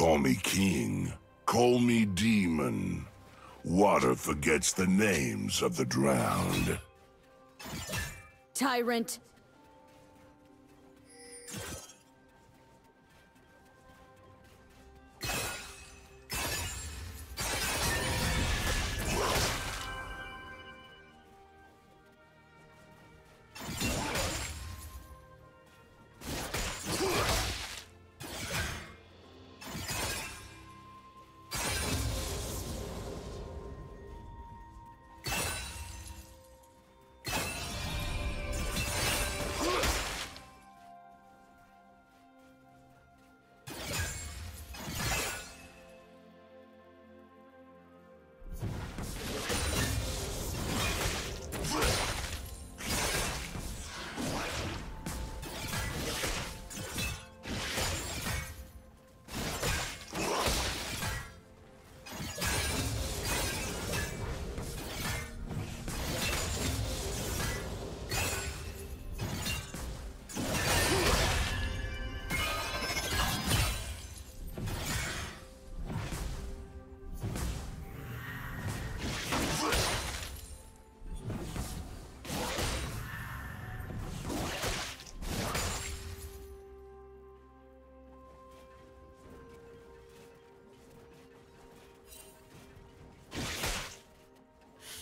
Call me king. Call me demon. Water forgets the names of the drowned. Tyrant!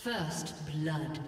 First blood.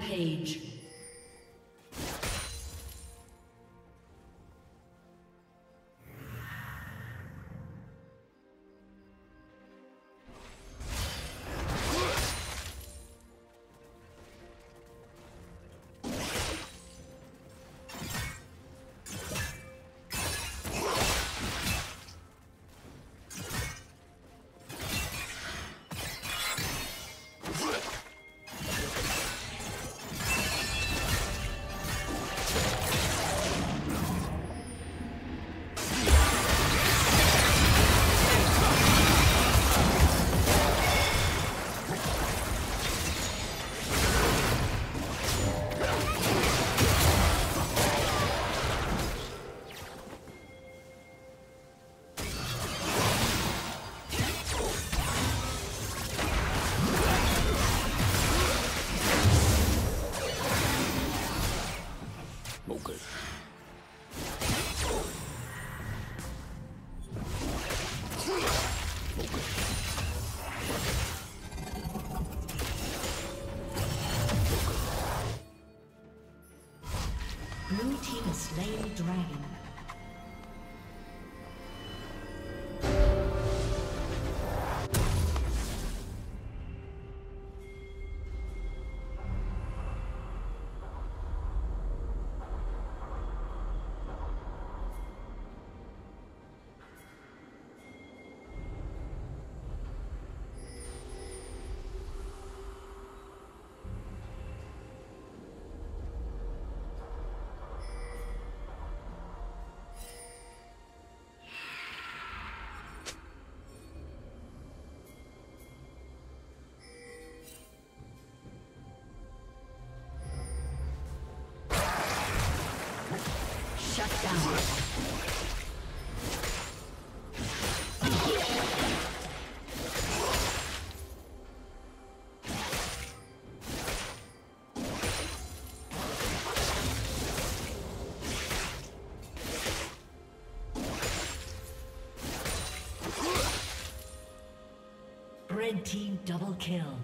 Rampage. Shut double kill.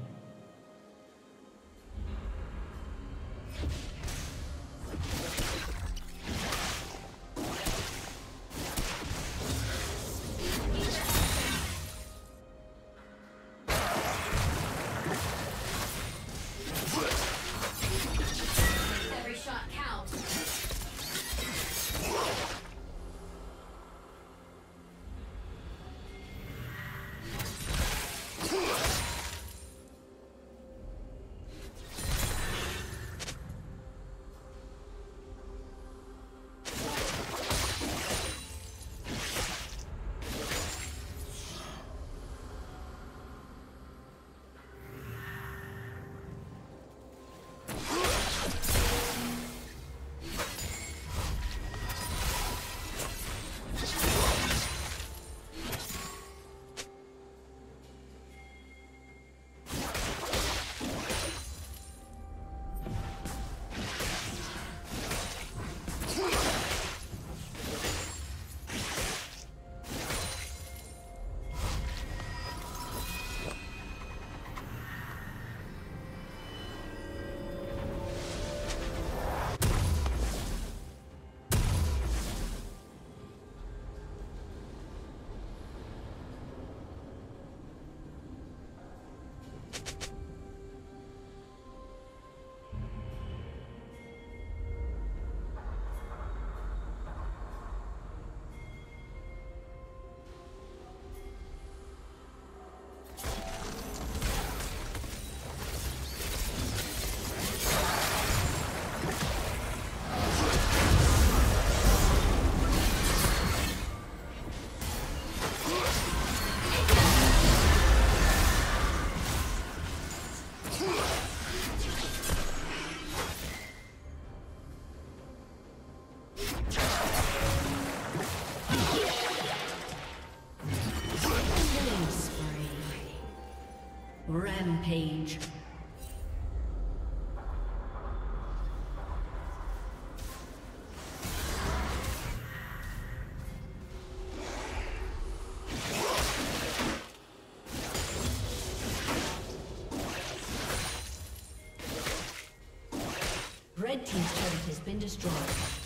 Red Team's turret has been destroyed.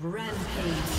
Rampage.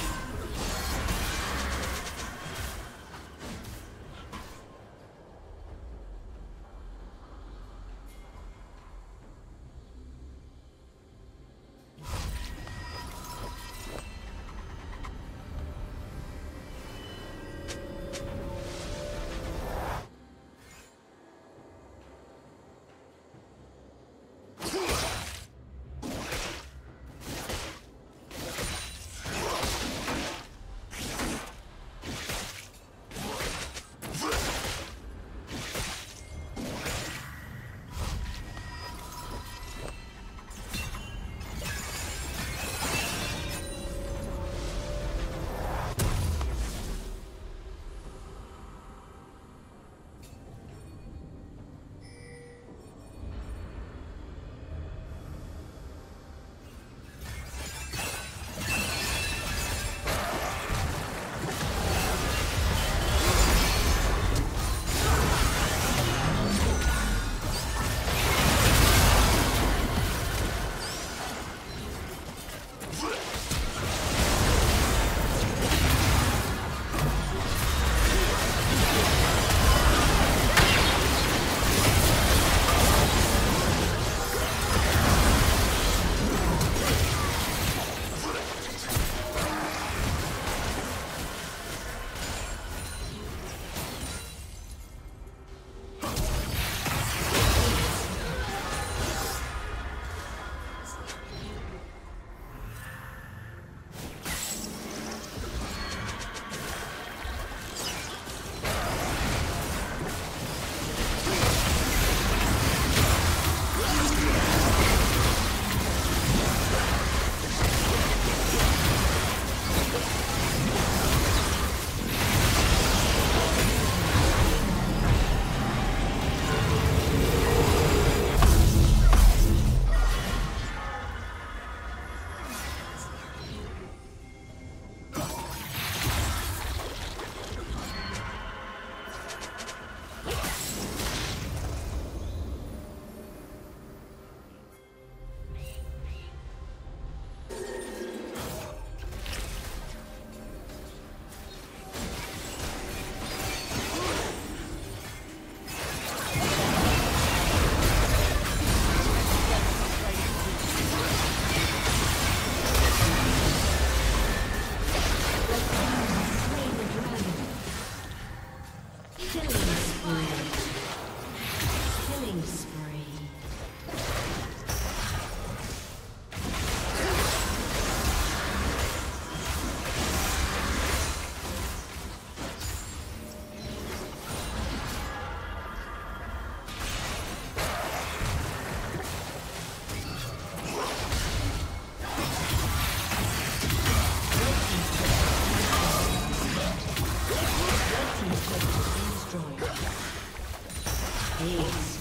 Ace.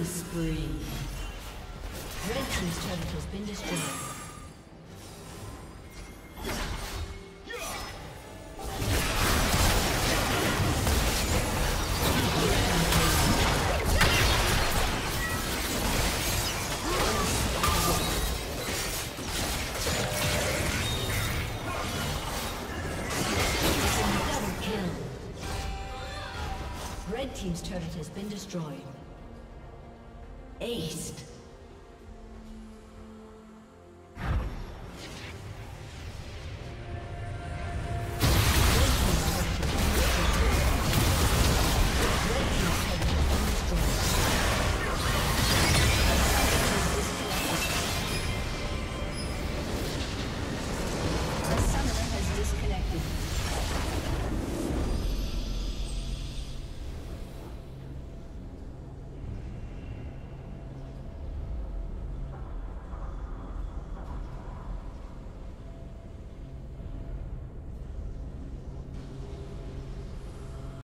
Killing spree. Red Team's turret has been destroyed. Red Team's turret has been destroyed. Aced.